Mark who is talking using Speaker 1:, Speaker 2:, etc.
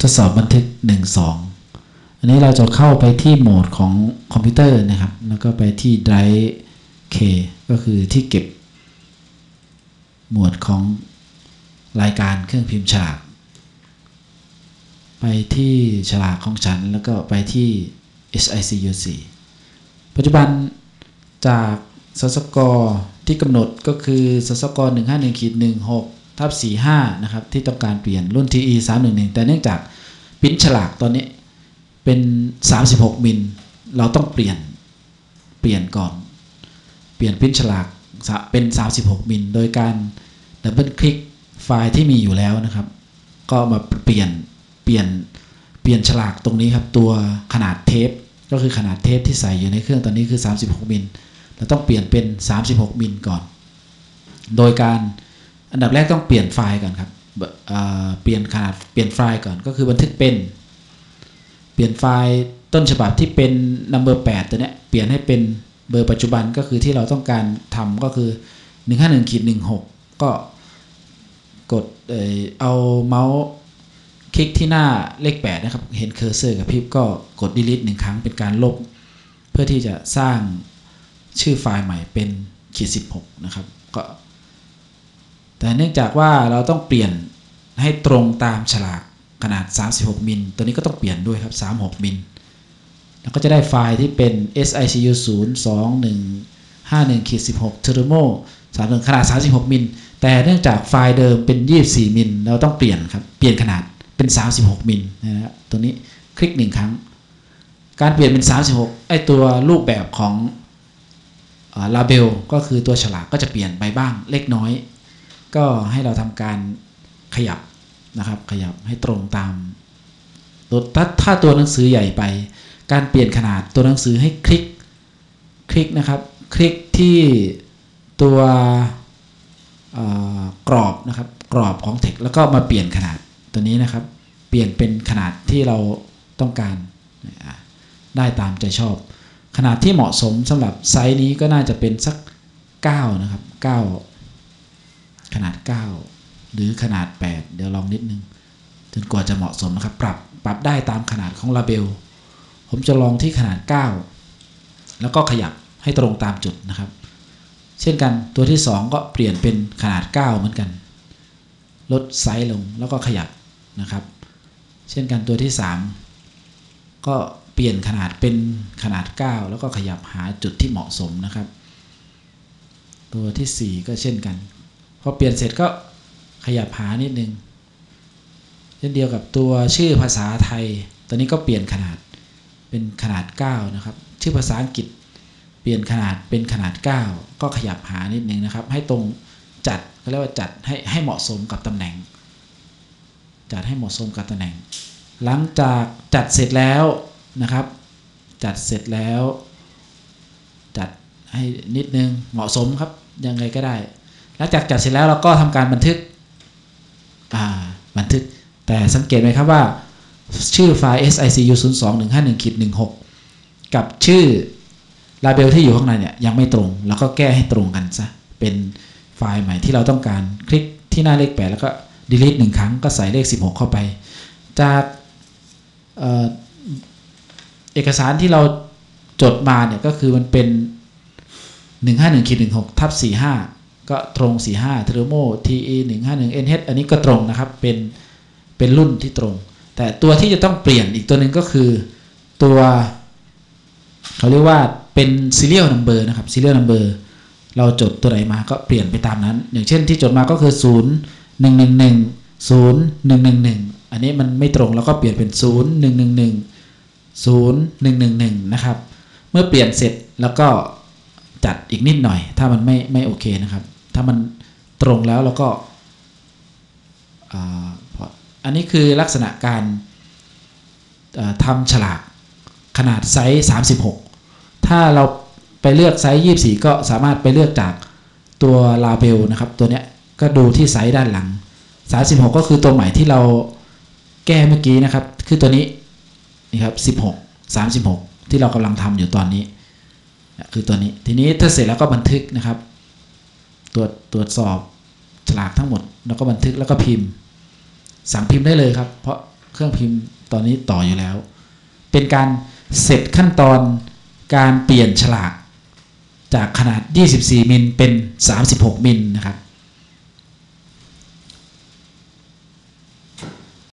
Speaker 1: ทดสอบบันทึก1 2อันนี้เราจะเข้าไปที่โหมดของคอมพิวเตอร์นะครับ แล้วก็ไปที่ Drive K ก็คือที่เก็บ หมวดของรายการเครื่องพิมพ์ฉลาก ไปที่ฉลากของฉัน แล้วก็ไปที่ SICUC ปัจจุบันจากสสกที่กำหนดก็คือสสก151ขีด16 ทับ45นะครับที่ต้องการเปลี่ยนรุ่น TE 311 แต่เนื่องจากปิ้นฉลากตอนนี้เป็น 36 มิล เราต้องเปลี่ยนเปลี่ยนก่อน เปลี่ยนปิ้นฉลากเป็น 36 มิล โดยการดับเบิลคลิกไฟล์ที่มีอยู่แล้วนะครับ ก็มาเปลี่ยนเปลี่ยนเปลี่ยนฉลากตรงนี้ครับตัวขนาดเทปก็คือขนาดเทปที่ใส่อยู่ในเครื่องตอนนี้คือ 36 มิล เราต้องเปลี่ยนเป็น 36 มิลก่อน โดยการ อันดับแรกต้องเปลี่ยนไฟล์ก่อนครับเปลี่ยนขนาดเปลี่ยนไฟล์ก่อนก็คือบันทึกเป็น เปลี่ยนไฟล์ต้นฉบับที่เป็น number 8ตัวเนี้ยเปลี่ยนให้เป็นเบอร์ปัจจุบันก็คือที่เราต้องการทำก็คือ 151ขีด16 ก็กดเออเอาเมาส์คลิกที่หน้าเลข 8 นะครับ เห็น cursor กะพริบก็กด delete หนึ่งครั้งเป็นการลบ เพื่อที่จะสร้างชื่อไฟล์ใหม่เป็นขีด16 นะครับ ก็ แต่เนื่องจากว่าเราต้องเปลี่ยนให้ตรงตามฉลากขนาด 36 มิล ตัวนี้ก็ต้องเปลี่ยนด้วยครับ 36 มิล แล้วก็จะได้ไฟล์ที่เป็น SICU 0 2 1 5 1ขีด16 Thermo 31ขนาด 36 มิล แต่เนื่องจากไฟล์เดิมเป็น 24 มิล เราต้องเปลี่ยนครับ เปลี่ยนขนาดเป็น 36 มิลนะครับตัวนี้คลิกหนึ่งครั้ง การเปลี่ยนเป็น 36 ไอตัวรูปแบบของลาเบลก็คือตัวฉลากก็จะเปลี่ยนไปบ้างเล็กน้อย ก็ให้เราทำการขยับนะครับ ขยับให้ตรงตามตัวถ้าถ้าตัวหนังสือใหญ่ไป การเปลี่ยนขนาดตัวหนังสือให้คลิกคลิกนะครับ คลิกที่ตัวกรอบนะครับกรอบของเทคแล้วก็มาเปลี่ยนขนาดตัวนี้นะครับ เปลี่ยนเป็นขนาดที่เราต้องการได้ตามใจชอบ ขนาดที่เหมาะสมสำหรับไซส์นี้ก็น่าจะเป็นสัก 9 นะครับ 9 ขนาด 9 หรือขนาด 8 เดี๋ยวลองนิดนึง จนกว่าจะเหมาะสมนะครับ ปรับปรับได้ตามขนาดของลาเบล ผมจะลองที่ขนาด 9 แล้วก็ขยับให้ตรงตามจุดนะครับ เช่นกันตัวที่ 2 ก็เปลี่ยนเป็นขนาด 9 เหมือนกัน ลดไซส์ลงแล้วก็ขยับนะครับ เช่นกันตัวที่ 3 ก็เปลี่ยนขนาดเป็นขนาด 9 แล้วก็ขยับหาจุดที่เหมาะสมนะครับ ตัวที่ 4 ก็เช่นกัน อเปลี่ยนเสร็จก็ขยับหานิดนึงเช่นเดียวกับตัวชื่อภาษาไทย ตอนนี้ก็เปลี่ยนขนาดเป็นขนาด 9 นะครับ ชื่อภาษาอังกฤษเปลี่ยนขนาดเป็นขนาด 9 ก็ขยับหานิดนึงนะครับ ให้ตรงจัดเขาเรียกว่าจัดให้ให้เหมาะสมกับตำแหน่ง จัดให้เหมาะสมกับตำแหน่ง หลังจากจัดเสร็จแล้วนะครับ จัดเสร็จแล้ว จัดให้นิดนึงเหมาะสมครับยังไงก็ได้ หลังจากจัดเสร็จแล้วเราก็ทำการบันทึกบันทึก แต่สังเกตไหมครับว่า ชื่อไฟล์ sicu02151.16 กับชื่อลาเบลที่อยู่ข้างในเนี่ยยังไม่ตรง แล้วก็แก้ให้ตรงกันซะ เป็นไฟล์ใหม่ที่เราต้องการคลิกที่หน้าเลข 8 แล้วก็ delete หนึ่งครั้งก็ใส่เลข 16 เข้าไป จากเเอกสารที่เราจดมาเนี่ยก็คือมันเป็น 151.16ทับ45 ก็ตรง45 t h e r m o TE 151 NH อันนี้ก็ตรงนะครับ เป็นเป็นรุ่นที่ตรง แต่ตัวที่จะต้องเปลี่ยนอีกตัวหนึ่งก็คือตัวเขาเรียกว่าเป็น serial number นะครับ serial number เราจดตัวไหนมาก็เปลี่ยนไปตามนั้น อย่างเช่นที่จดมาก็คือ 0 1 1 1 0 1 1 1 อันนี้มันไม่ตรงแล้วก็เปลี่ยนเป็น 0 1 1 1 0 1 1 1 นะครับ เมื่อเปลี่ยนเสร็จแล้วก็จัดอีกนิดหน่อย ถ้ามันไม่ไม่โอเคนะครับ ถ้ามันตรงแล้วเราก็อันนี้คือลักษณะการทำฉลากขนาดไซส์ 36 ถ้าเราไปเลือกไซส์ 24 ก็สามารถไปเลือกจากตัว label นะครับ ตัวเนี้ยก็ดูที่ไซส์ด้านหลัง 36 ก็คือตัวใหม่ที่เราแก้เมื่อกี้นะครับ คือตัวนี้นี่ครับ 16 36 ที่เรากำลังทำอยู่ตอนนี้ คือตัวนี้ ทีนี้ถ้าเสร็จแล้วก็บันทึกนะครับ ตรวจตรวจสอบฉลากทั้งหมด แล้วก็บันทึกแล้วก็พิมพ์ สั่งพิมพ์ได้เลยครับ เพราะเครื่องพิมพ์ตอนนี้ต่ออยู่แล้ว เป็นการเสร็จขั้นตอนการเปลี่ยนฉลากจากขนาด 24 มิลเป็น 36 มิลนะครับ